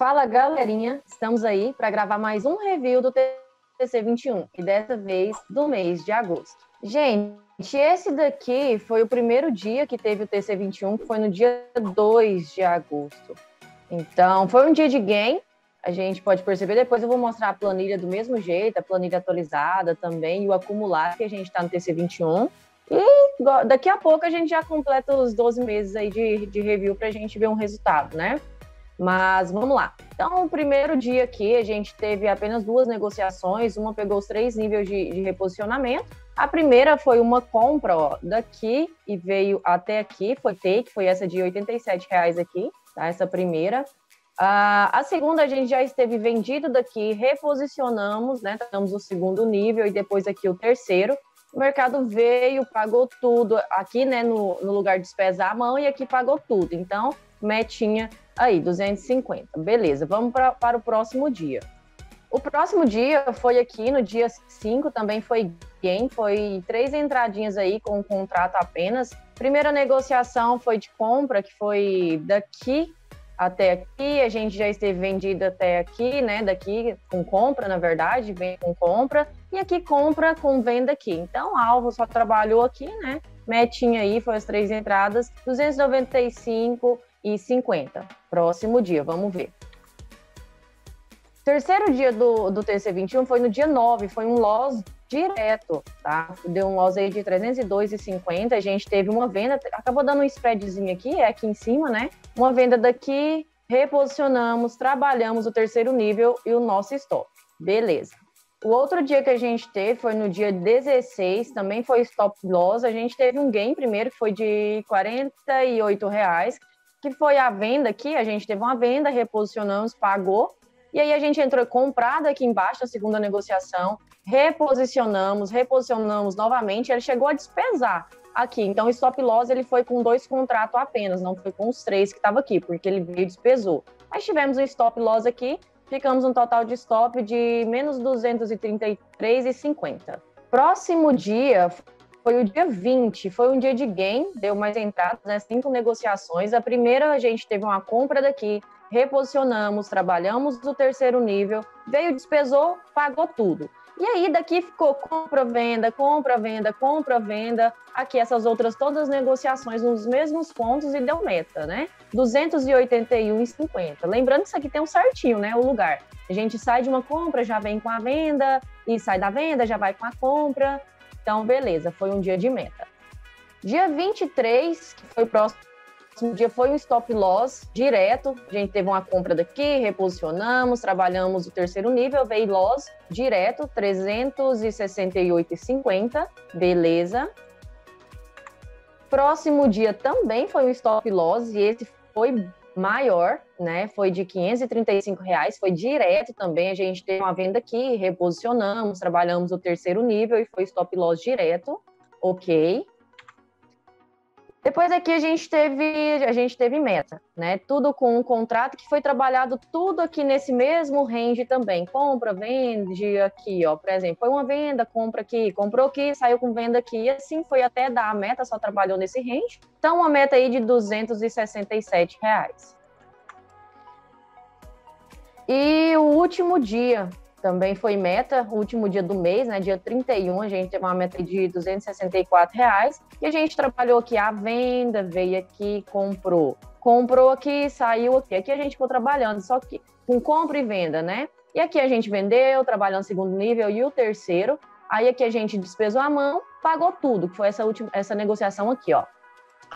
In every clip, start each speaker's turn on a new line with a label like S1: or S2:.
S1: Fala galerinha, estamos aí para gravar mais um review do TC21 e dessa vez do mês de agosto. Gente, esse daqui foi o primeiro dia que teve o TC21, que foi no dia 2 de agosto. Então, foi um dia de game, a gente pode perceber. Depois eu vou mostrar a planilha do mesmo jeito, a planilha atualizada também, e o acumulado que a gente está no TC21. E daqui a pouco a gente já completa os 12 meses aí de, de review para a gente ver um resultado, né? Mas vamos lá. Então, o primeiro dia aqui, a gente teve apenas duas negociações. Uma pegou os três níveis de, de reposicionamento. A primeira foi uma compra ó, daqui e veio até aqui, foi take, foi essa de 87 reais aqui, tá? Essa primeira. Uh, a segunda a gente já esteve vendido daqui, reposicionamos, né? Estamos no segundo nível e depois aqui o terceiro. O mercado veio, pagou tudo aqui, né? No, no lugar de despesar a mão e aqui pagou tudo. Então, metinha aí, 250. Beleza, vamos pra, para o próximo dia. O próximo dia foi aqui, no dia 5, também foi game, foi três entradinhas aí com um contrato apenas. Primeira negociação foi de compra, que foi daqui até aqui, a gente já esteve vendida até aqui, né? Daqui com compra, na verdade, vem com compra, e aqui compra com venda aqui. Então, Alvo só trabalhou aqui, né? Metinha aí, foi as três entradas, 295 e 50. Próximo dia, vamos ver. Terceiro dia do, do TC21 foi no dia 9, foi um loss direto, tá? Deu um loss aí de 302,50. A gente teve uma venda, acabou dando um spreadzinho aqui, é aqui em cima, né? Uma venda daqui, reposicionamos, trabalhamos o terceiro nível e o nosso stop. Beleza. O outro dia que a gente teve foi no dia 16, também foi stop loss. A gente teve um gain primeiro que foi de R$ reais, que foi a venda aqui, a gente teve uma venda, reposicionamos, pagou, e aí a gente entrou comprada aqui embaixo, a segunda negociação, reposicionamos, reposicionamos novamente, ele chegou a despesar aqui. Então, o stop loss ele foi com dois contratos apenas, não foi com os três que estava aqui, porque ele veio e despesou. Mas tivemos um stop loss aqui, ficamos um total de stop de menos 233,50. Próximo dia foi o dia 20, foi um dia de gain, deu mais entradas, né? Cinco negociações. A primeira, a gente teve uma compra daqui, reposicionamos, trabalhamos o terceiro nível, veio, despesou, pagou tudo. E aí daqui ficou compra, venda, compra, venda, compra, venda. Aqui essas outras todas as negociações nos mesmos pontos e deu meta, né? 281,50. Lembrando que isso aqui tem um certinho, né? O lugar. A gente sai de uma compra, já vem com a venda, e sai da venda, já vai com a compra. Então, beleza, foi um dia de meta. Dia 23, que foi o próximo dia, foi um stop loss direto. A gente teve uma compra daqui, reposicionamos, trabalhamos o terceiro nível, veio loss direto, 368,50. Beleza. Próximo dia também foi um stop loss e esse foi maior, né? Foi de 535 reais, foi direto também. A gente teve uma venda aqui, reposicionamos, trabalhamos o terceiro nível e foi stop loss direto, ok. Depois aqui a gente teve a gente teve meta, né? Tudo com um contrato que foi trabalhado tudo aqui nesse mesmo range também. Compra, vende aqui, ó. Por exemplo, foi uma venda, compra aqui, comprou aqui, saiu com venda aqui, e assim foi até dar a meta, só trabalhou nesse range. Então, uma meta aí de 267 reais. E o último dia, também foi meta, o último dia do mês, né, dia 31, a gente teve uma meta de 264 reais, e a gente trabalhou aqui a venda, veio aqui, comprou. Comprou aqui, saiu aqui. Aqui a gente ficou trabalhando, só que com compra e venda, né? E aqui a gente vendeu, trabalhando segundo nível e o terceiro. Aí aqui a gente despesou a mão, pagou tudo, que foi essa última essa negociação aqui, ó.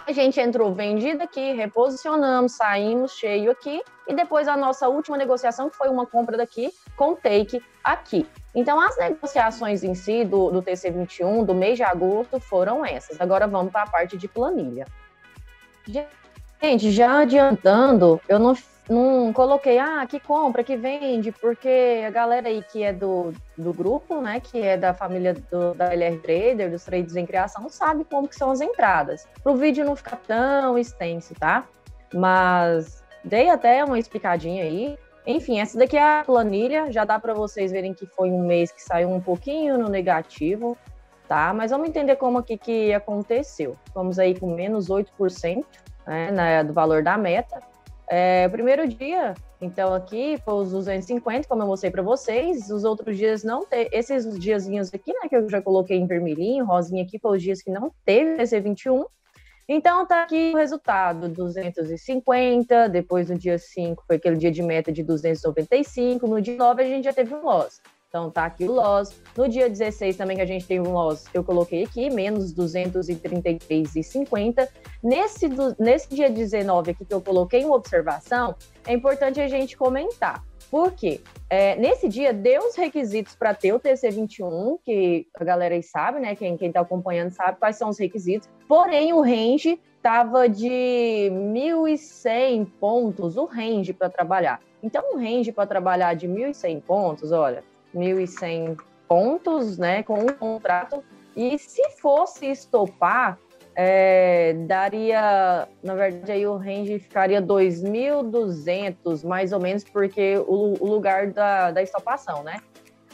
S1: A gente entrou vendida aqui, reposicionamos, saímos cheio aqui, e depois a nossa última negociação, que foi uma compra daqui, com take aqui. Então, as negociações em si do, do TC21, do mês de agosto, foram essas. Agora vamos para a parte de planilha. Gente, já adiantando, eu não não coloquei, ah, que compra, que vende, porque a galera aí que é do, do grupo, né, que é da família do, da LR Trader, dos trades em criação, sabe como que são as entradas. Para o vídeo não ficar tão extenso, tá? Mas dei até uma explicadinha aí. Enfim, essa daqui é a planilha, já dá para vocês verem que foi um mês que saiu um pouquinho no negativo, tá? Mas vamos entender como aqui que aconteceu. Vamos aí com menos 8%, né, do valor da meta É, primeiro dia, então aqui foi os 250, como eu mostrei para vocês. Os outros dias não teve, esses diazinhos aqui, né, que eu já coloquei em vermelhinho, rosinha aqui, foram os dias que não teve TC21. Então tá aqui o resultado, 250, depois no dia 5 foi aquele dia de meta de 295, no dia 9 a gente já teve um loss. Então tá aqui o loss. No dia 16 também que a gente tem um loss, eu coloquei aqui, menos 233,50. Nesse, nesse dia 19 aqui que eu coloquei uma observação, é importante a gente comentar. Por quê? É, nesse dia deu os requisitos para ter o TC21, que a galera aí sabe, né? Quem, quem tá acompanhando sabe quais são os requisitos. Porém, o range estava de 1.100 pontos, o range para trabalhar. Então, o range para trabalhar de 1.100 pontos, olha, 1.100 pontos, né, com um contrato. E se fosse estopar, é, daria, na verdade, aí o range ficaria 2.200, mais ou menos, porque o, o, lugar da, da estopação, né?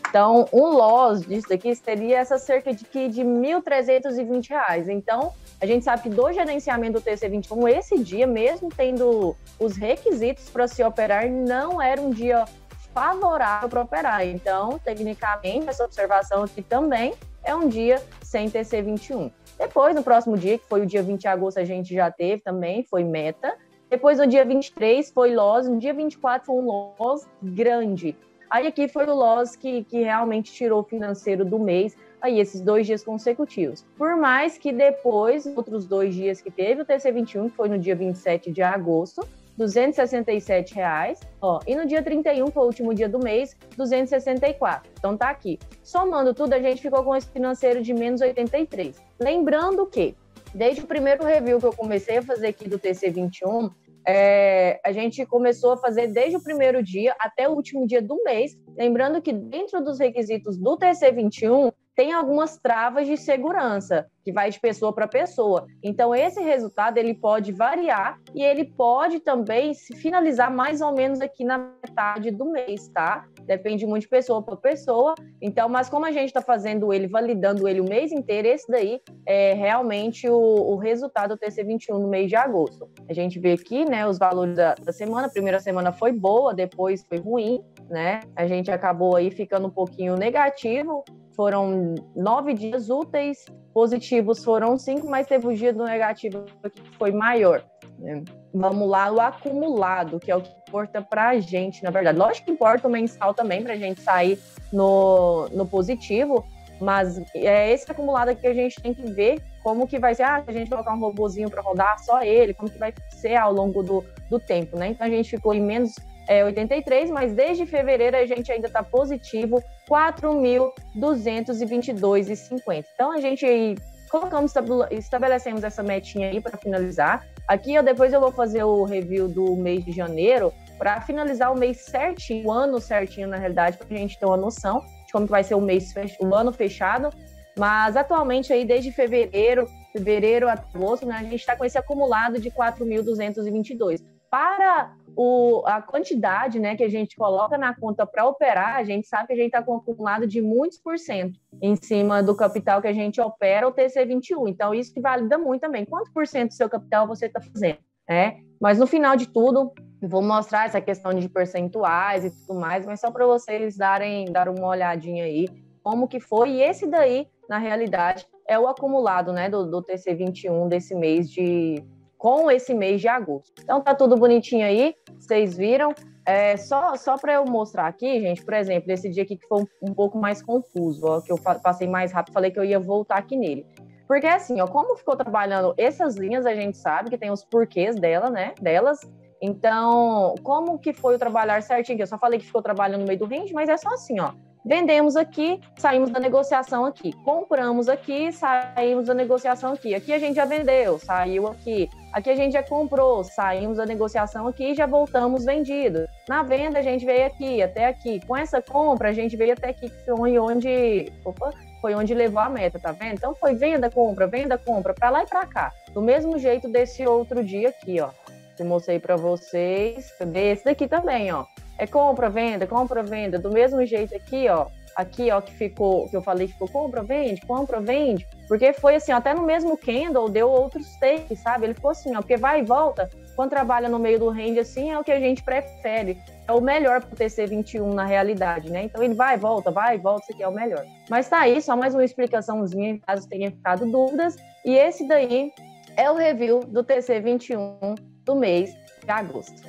S1: Então, um loss disso daqui seria essa cerca de, de R$ 1.320. Então, a gente sabe que do gerenciamento do TC21, esse dia, mesmo tendo os requisitos para se operar, não era um dia favorável para operar. Então, tecnicamente, essa observação aqui também é um dia sem TC21. Depois, no próximo dia, que foi o dia 20 de agosto, a gente já teve também, foi meta. Depois, no dia 23, foi loss. No dia 24, foi um loss grande. Aí aqui foi o loss que, que realmente tirou o financeiro do mês, aí esses dois dias consecutivos. Por mais que depois, outros dois dias que teve o TC21, que foi no dia 27 de agosto, 267 reais. Ó, e no dia 31, que foi o último dia do mês, 264. Então tá aqui. Somando tudo, a gente ficou com esse financeiro de menos 83. Lembrando que, desde o primeiro review que eu comecei a fazer aqui do TC21, é, a gente começou a fazer desde o primeiro dia até o último dia do mês. Lembrando que dentro dos requisitos do TC21 tem algumas travas de segurança que vai de pessoa para pessoa. Então esse resultado ele pode variar e ele pode também se finalizar mais ou menos aqui na metade do mês, tá? Depende muito de pessoa para pessoa. Então, mas como a gente está fazendo ele, validando ele o mês inteiro, esse daí é realmente o, o resultado do TC21 no mês de agosto. A gente vê aqui, né, os valores da, da semana. A primeira semana foi boa, depois foi ruim, né? A gente acabou aí ficando um pouquinho negativo, foram nove dias úteis, positivos foram cinco, mas teve o dia do negativo que foi maior. Né? Vamos lá, o acumulado, que é o que importa para a gente, na verdade. Lógico que importa o mensal também para a gente sair no, no positivo, mas é esse acumulado que a gente tem que ver como que vai ser. Ah, a gente colocar um robozinho para rodar só ele, como que vai ser ao longo do, do tempo, né? Então a gente ficou em menos é 83, mas desde fevereiro a gente ainda está positivo, 4.222,50. Então a gente colocamos, estabelecemos essa metinha aí para finalizar. Aqui eu, depois eu vou fazer o review do mês de janeiro para finalizar o mês certinho, o ano certinho na realidade, para a gente ter uma noção de como vai ser o mês, o ano fechado. Mas atualmente aí desde fevereiro, fevereiro a agosto, né, a gente está com esse acumulado de 4.222. Para o, a quantidade né, que a gente coloca na conta para operar, a gente sabe que a gente está com um acumulado de muitos por cento em cima do capital que a gente opera, o TC21. Então, isso que valida muito também. Quanto por cento do seu capital você está fazendo? É, mas no final de tudo, vou mostrar essa questão de percentuais e tudo mais, mas só para vocês darem dar uma olhadinha aí como que foi. E esse daí, na realidade, é o acumulado né, do, do TC21 desse mês de com esse mês de agosto. Então tá tudo bonitinho aí, vocês viram. É, só só para eu mostrar aqui, gente, por exemplo, esse dia aqui que foi um, um pouco mais confuso, ó, que eu passei mais rápido, falei que eu ia voltar aqui nele. Porque assim, ó, como ficou trabalhando essas linhas, a gente sabe que tem os porquês dela, né, delas. Então, como que foi o trabalhar certinho? Eu só falei que ficou trabalhando no meio do range, mas é só assim, ó. Vendemos aqui, saímos da negociação aqui. Compramos aqui, saímos da negociação aqui. Aqui a gente já vendeu, saiu aqui. Aqui a gente já comprou, saímos da negociação aqui e já voltamos vendido. Na venda a gente veio aqui, até aqui. Com essa compra a gente veio até aqui, que foi onde, opa, foi onde levou a meta, tá vendo? Então foi venda, compra, venda, compra, para lá e para cá. Do mesmo jeito desse outro dia aqui, ó. Que mostrei para vocês. Esse daqui também, ó. É compra, venda, compra, venda. Do mesmo jeito aqui, ó. Aqui, ó, que ficou, que eu falei que ficou compra, vende, compra, vende. Porque foi assim, até no mesmo candle deu outros takes, sabe? Ele ficou assim, ó, porque vai e volta. quando trabalha no meio do range assim, é o que a gente prefere. É o melhor para o TC21 na realidade, né? Então ele vai, volta, vai, volta, isso aqui é o melhor. Mas tá aí, só mais uma explicaçãozinha, caso tenha ficado dúvidas. E esse daí é o review do TC21 do mês de agosto.